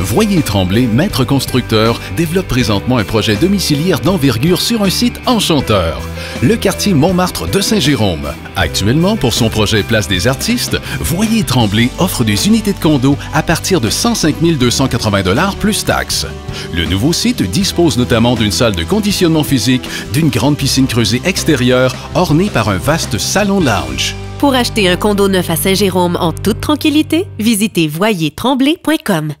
Voyer Tremblay, maître constructeur, développe présentement un projet domiciliaire d'envergure sur un site enchanteur, le quartier Montmartre de Saint-Jérôme. Actuellement, pour son projet Place des artistes, Voyer Tremblay offre des unités de condo à partir de 105 280 plus taxes. Le nouveau site dispose notamment d'une salle de conditionnement physique, d'une grande piscine creusée extérieure ornée par un vaste salon lounge. Pour acheter un condo neuf à Saint-Jérôme en toute tranquillité, visitez voyertremblay.com.